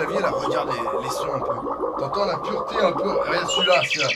clavier là, regarde les, les sons un peu. T'entends la pureté un peu. Regarde celui-là, celui-là.